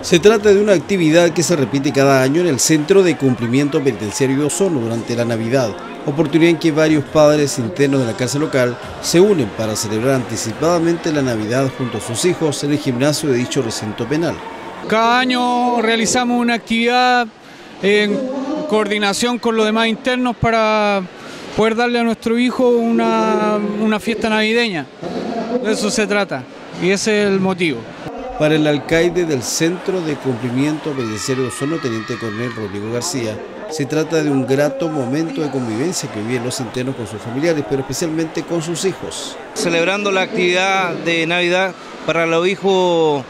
Se trata de una actividad que se repite cada año en el Centro de Cumplimiento Penitenciario de Osorno durante la Navidad, oportunidad en que varios padres internos de la cárcel local se unen para celebrar anticipadamente la Navidad junto a sus hijos en el gimnasio de dicho recinto penal. Cada año realizamos una actividad en coordinación con los demás internos para poder darle a nuestro hijo una, una fiesta navideña. De eso se trata y ese es el motivo. Para el alcaide del Centro de Cumplimiento Penitenciario de Osorno, Teniente Coronel Rodrigo García, se trata de un grato momento de convivencia que viven los internos con sus familiares, pero especialmente con sus hijos. Celebrando la actividad de Navidad para los hijos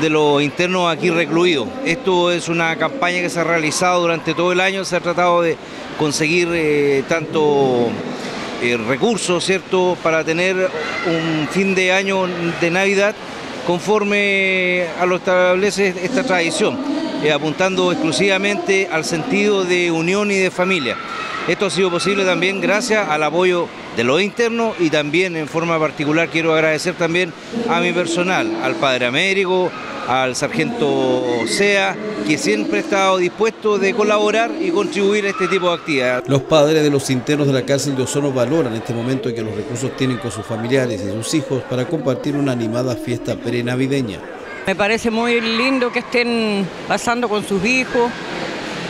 de los internos aquí recluidos. Esto es una campaña que se ha realizado durante todo el año, se ha tratado de conseguir eh, tanto eh, recursos, ¿cierto?, para tener un fin de año de Navidad conforme a lo establece esta tradición, eh, apuntando exclusivamente al sentido de unión y de familia. Esto ha sido posible también gracias al apoyo de los internos y también en forma particular quiero agradecer también a mi personal, al Padre Américo, al sargento Sea, que siempre ha estado dispuesto de colaborar y contribuir a este tipo de actividades. Los padres de los internos de la cárcel de Osorno valoran este momento en que los recursos tienen con sus familiares y sus hijos para compartir una animada fiesta prenavideña. Me parece muy lindo que estén pasando con sus hijos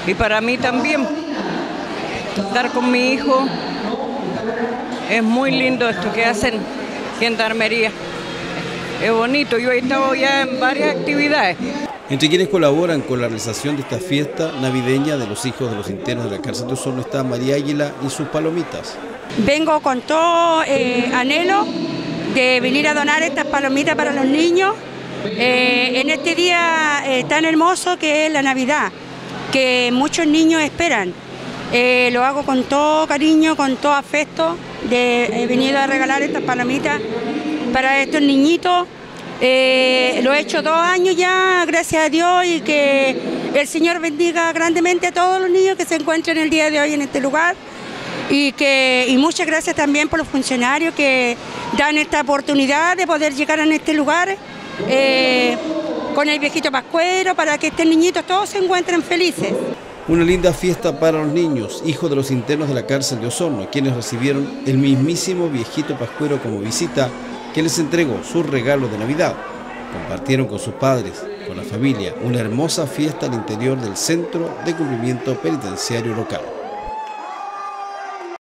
y para mí también estar con mi hijo. Es muy lindo esto que hacen gendarmería es bonito. Yo he estado ya en varias actividades. Entre quienes colaboran con la realización de esta fiesta navideña de los hijos de los internos de la cárcel de Osorno está María Águila y sus palomitas. Vengo con todo eh, anhelo de venir a donar estas palomitas para los niños eh, en este día eh, tan hermoso que es la Navidad, que muchos niños esperan. lo hago con todo cariño, con todo afecto, de, he venido a regalar estas palomitas para estos niñitos. Eh, lo he hecho dos años ya, gracias a Dios, y que el Señor bendiga grandemente a todos los niños que se encuentran el día de hoy en este lugar. Y, que, y muchas gracias también por los funcionarios que dan esta oportunidad de poder llegar a este lugar eh, con el viejito pascuero para que estos niñitos todos se encuentren felices. Una linda fiesta para los niños, hijos de los internos de la cárcel de Osorno, quienes recibieron el mismísimo viejito pascuero como visita que les entregó sus regalos de Navidad. Compartieron con sus padres, con la familia, una hermosa fiesta al interior del Centro de Cumplimiento Penitenciario Local.